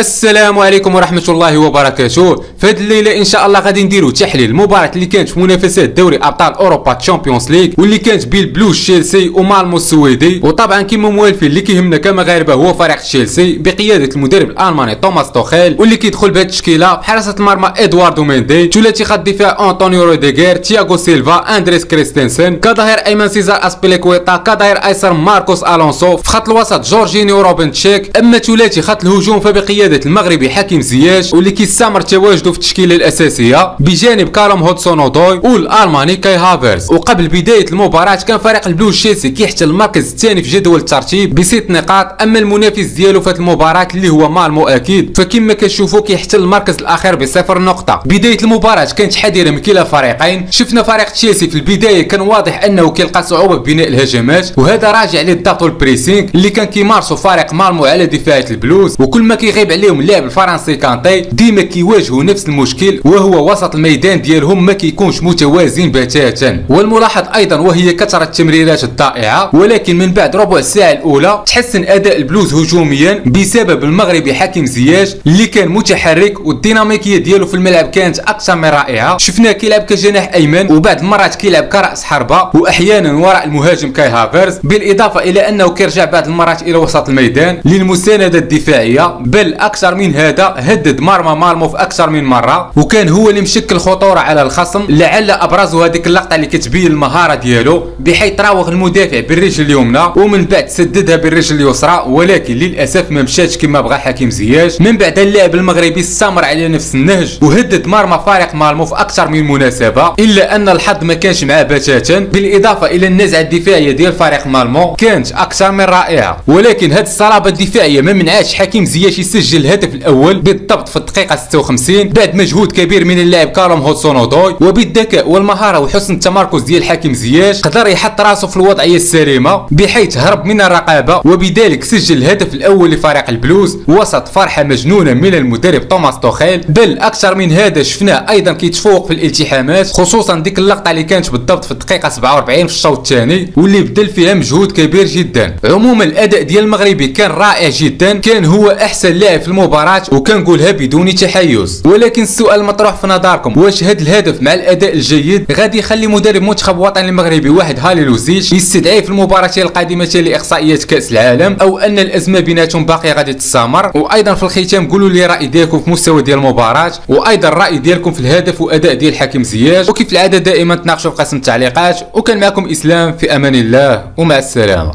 السلام عليكم ورحمة الله وبركاته. في هذه الليلة إن شاء الله غادي نديرو تحليل المباراة اللي كانت في منافسات دوري أبطال أوروبا Champions League واللي كانت بين البلوز تشيلسي ومالمو السويدي. وطبعا كما موالفين اللي كيهمنا كمغاربة هو فريق تشيلسي بقيادة المدرب الألماني توماس توخيل واللي كيدخل بهذه التشكيلة بحراسة المرمى إدواردو ميندي ثلاثي الدفاع أنطونيو روديغير تياغو سيلفا أندريس كريستنسن كظهير أيمن سيزار أسبيليكويتا كظهير أيسر ماركوس ألونسو في خط الوسط جورجينيو روبن تشيك أما ثلاثي خط الهجوم فبقيادة المغربي حكيم زياش واللي كيستمر تواجده في التشكيلة الأساسية. بجانب كالوم هودسون أودوي والألماني كاي هافيرتز. وقبل بداية المباراة كان فريق البلوز تشيلسي كيحتل المركز الثاني في جدول الترتيب بست نقاط. أما المنافس ديالو في المباراة اللي هو مالمو أكيد فكما كتشوفوا كيحتل المركز الأخير بصفر نقطة. بداية المباراة كانت حذرة من كلا الفريقين شفنا فريق تشيلسي في البداية كان واضح أنه كيلقى صعوبة ببناء الهجمات. وهذا راجع للضغط وال pressing اللي كان كيمارسوا فريق مالمو على دفاعات البلوز. وكل ما كيغيب عليهم اللاعب الفرنسي كانتي ديما كيواجهوا نفس المشكل وهو وسط الميدان ديالهم ما كيكونش متوازن بتاتا. والملاحظ أيضا وهي كثرة التمريرات الضائعه ولكن من بعد ربع الساعة الأولى تحسن أداء البلوز هجوميا بسبب المغربي حكيم زياش اللي كان متحرك والديناميكية ديالو في الملعب كانت أكثر من رائعة. شفناه كيلعب كجناح أيمن وبعض المرات كيلعب كرأس حربة واحيانا وراء المهاجم كاي هافيرتز. بالإضافة إلى أنه كيرجع بعض المرات إلى وسط الميدان للمساندة الدفاعية بل أكثر من هذا هدد مرمى مالمو في أكثر من مرة. وكان هو اللي مشكل خطوره على الخصم لعل ابرز هذيك اللقطة اللي كتبين المهارة ديالو بحيث راوغ المدافع بالرجل اليمنى ومن بعد سددها بالرجل اليسرى ولكن للأسف ما مشاتش كما بغى حكيم زياش. من بعد اللاعب المغربي استمر على نفس النهج وهدد مرمى فريق مالمو في أكثر من مناسبة. إلا أن الحظ ما كانش معاه بتاتا بالإضافة إلى النزعة الدفاعية ديال فريق مالمو كانت أكثر من رائعة. ولكن هذه الصلابة الدفاعية ما منعاتش حكيم زياش يسجل الهدف الأول بالضبط في الدقيقة 56 بعد مجهود كبير من اللاعب كارم هودسون اودوي وبالذكاء والمهارة وحسن التمركز ديال حكيم زياش قدر يحط راسه في الوضعية السليمة بحيث هرب من الرقابة وبذلك سجل الهدف الأول لفريق البلوز وسط فرحة مجنونة من المدرب توماس توخيل. بل أكثر من هذا شفناه أيضا كيتفوق في الالتحامات خصوصا ديك اللقطة اللي كانت بالضبط في الدقيقة 47 في الشوط الثاني واللي بدل فيها مجهود كبير جدا. عموما الأداء ديال المغربي كان رائع جدا كان هو أحسن لاعب في المباراة وكنقولها بدون تحيز. ولكن السؤال المطروح في نظركم واش هذا الهدف مع الأداء الجيد غادي يخلي مدرب منتخب وطني المغربي واحد هالي لوزيش يستدعيه في المباراة القادمة لإقصائيات كأس العالم أو أن الأزمة بيناتهم باقية غادي تستمر؟ وأيضا في الختام قولوا لي رأي ديالكم في مستوى ديال المباراة وأيضا الراي ديالكم في الهدف وأداء ديال حكيم زياش وكيف العادة دائما تناقشوا في قسم التعليقات وكان معكم إسلام في أمان الله ومع السلامة.